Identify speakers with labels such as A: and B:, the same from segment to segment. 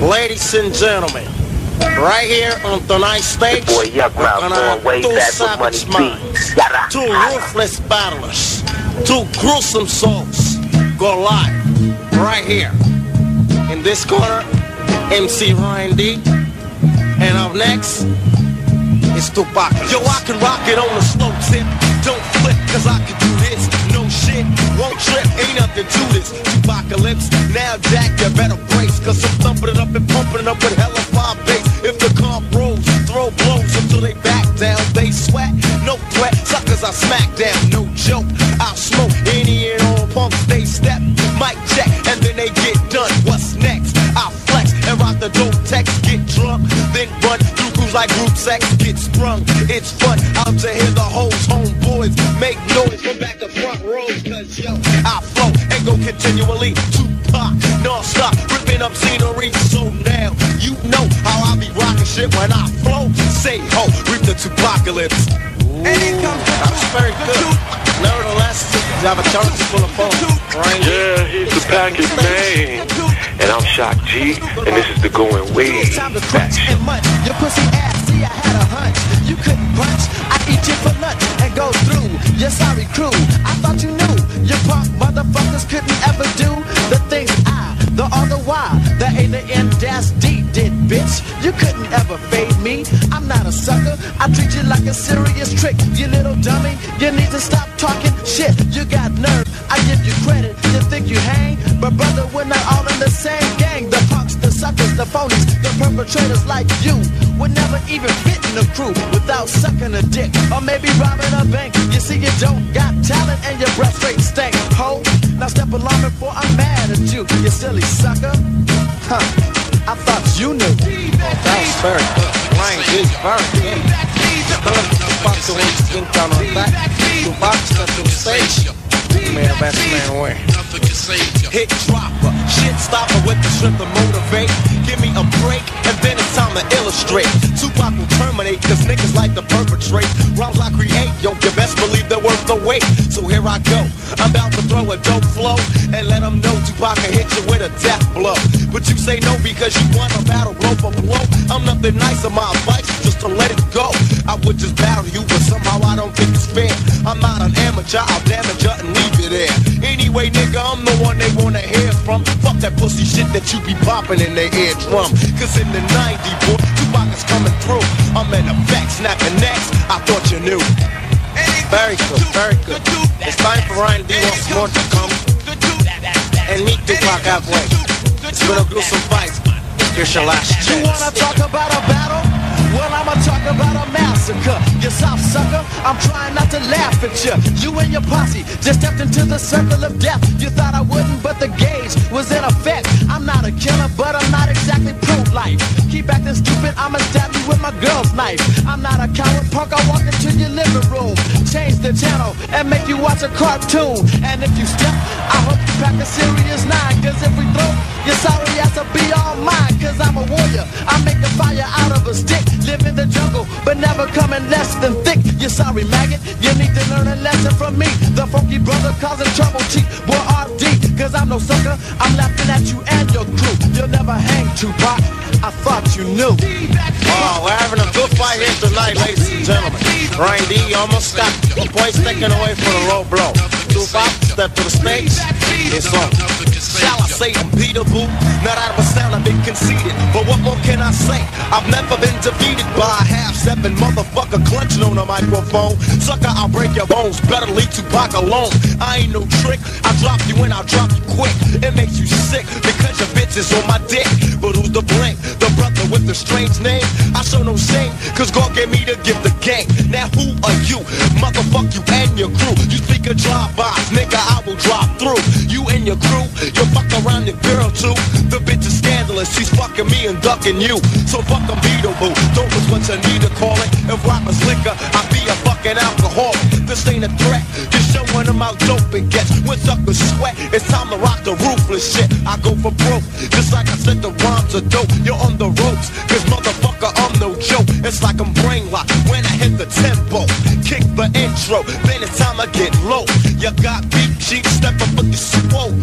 A: Ladies and gentlemen, right here on tonight's stage,
B: Boy, Yuck
A: gonna have two savage minds, two ruthless battlers, two gruesome souls go live right here. In this corner, MC Ryan D. And up next, it's Tupac. Yo, I can rock it on the slow tip. Don't flip, cause I can do this. Shit, won't trip, ain't nothing to this. Apocalypse, now Jack, you better brace. Cause I'm thumping it up and pumping it up with hella five bass. If the comp rolls, throw blows until they back down. They sweat, no threat. Suckers I smack down, no joke. I'll smoke any and all punks. They step, mic check, and then they get done. What's next? I'll flex and rock the dope text. Get drunk, then run through crews like group sex. Get sprung, it's fun. Continually. Tupac, non-stop, ripping up scenery. So now you know how I be rocking shit when I flow. Say ho, reap the Tupacalypse. That's very good. Nevertheless, you have a chance to pull a phone. Right?
C: Yeah, he's the packet man. And I'm Shock G, and this is the going way
D: It's time to
C: back
D: crunch
C: show.
D: Your pussy ass, see I had a hunch. You couldn't punch, I eat you for lunch and go through your sorry crew. I thought you knew your punk motherfuckers couldn't ever do the things I, the other Y, the A, the N, dash D did, bitch. You couldn't ever fade me. I'm not a sucker. I treat you like a serious trick. You little dummy, you need to stop talking shit. You got nerve. I give you credit. You think you hang, but brother, we're not all in the same gang. The punks, the suckers, the phonies, the perpetrators like you would never even fit in the crew without sucking a dick or maybe robbing a bank. You see, you don't got talent and your stank. Ho, now step along before I'm mad at you, you silly sucker. Huh, I thought you knew.
A: That was very good. Ryan D. Very good. Him Tupac to his skin down on that. Tupac step to the stage. Man, best man away. Hit dropper, shit stopper with the strip to motivate. Give me a break, and to illustrate. Tupac will terminate, cause niggas like to perpetrate. Rhymes I create, yo, you best believe they're worth the wait. So here I go. I'm about to throw a dope flow, and let them know Tupac can hit you with a death blow. But you say no because you want a battle blow for blow. I'm nothing nice, and my advice just to let it go. I would just battle you, but somehow I don't think it's fair. I'm not an amateur, I'll damage you and leave you there. Anyway, nigga, I'm the one they wanna hear That pussy shit that you be popping in their eardrum. Cause in the 90, boy, Tupac is coming through. I'm in effect, snapping necks. I thought you knew. Very good, very good. It's time for Ryan D once more to come and meet Tupac halfway. It's been a some fight. Here's your last
D: You wanna talk about a battle? Well, I'ma talk about a massacre. I'm trying not to laugh at you. You and your posse just stepped into the circle of death. You thought I wouldn't, but the gauge was in effect. I'm not a killer, but I'm not exactly pro-life. Keep acting stupid, I'ma stab you with my girl's knife. I'm not a coward punk, I walk into your living room, change the channel, and make you watch a cartoon. And if you step, I hope you pack a serious nine, cause if we throw, your sorry ass will be all mine, cause I'm a warrior. I make the fire out of a stick, live in the jungle, but never coming less than thick. You sorry maggot, you need to learn a lesson from me. The funky brother causing trouble, cheap boy RD, cause I'm no sucker. I'm laughing at you and your crew. You'll never hang too Tupac. I thought you knew.
A: Oh, we're having a good fight here tonight, ladies and gentlemen. Ryan D almost got the points taken away for the low blow. Tupac, step to the stage. It's on. Say Boo? Not out of a sound, I've been conceited. But what more can I say? I've never been defeated by a half seven motherfucker clutching on a microphone. Sucker, I'll break your bones. Better leave Tupac alone. I ain't no trick. I drop you and I'll drop you quick. It makes you sick because your bitch is on my dick. But who's the blame? The brother with the strange name. I show no shame, cause God gave me to give the game. Now who are you? Motherfuck you and your crew. You speak a drive-bys, nigga, I will drive through. You and your crew, you fuck around your girl too. The bitch is scandalous, she's fucking me and ducking you. So fuck a boo. Don't was what you need to call it. If rappers liquor, I be a fucking alcoholic. This ain't a threat, just showing them how dope it gets. When suckers sweat, it's time to rock the ruthless shit. I go for broke, just like I said the rhymes are dope. You're on the ropes, cause motherfucker, I'm no joke. It's like I'm brain locked when I hit the tempo. kick the intro. Then it's time I get low. You got beat cheap, step up with the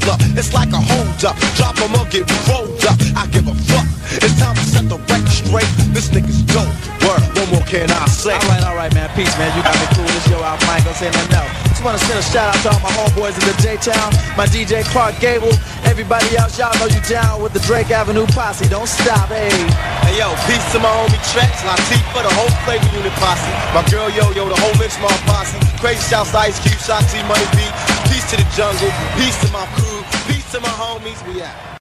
A: up. It's like a hold up. Drop 'em or get rolled up. I give a fuck. It's time to set the record straight. This nigga's dope. Word, what more can I say?
D: Alright, alright, man. Peace, man. You got me cool. This yo out, Mike. Don't say nothing else. Just wanna send a shout out to all my homeboys in the J-Town. My DJ Clark Gable. Everybody else, y'all know you down with the Drake Avenue posse. Don't stop, hey.
A: Hey yo, peace to my homie Treach, Latifah, the whole flavor unit posse. My girl Yo Yo, the whole Lynchmont posse. Crazy Shouts to Ice Cube, Shock G Money B. Peace to the jungle, peace to my crew, peace to my homies. We out.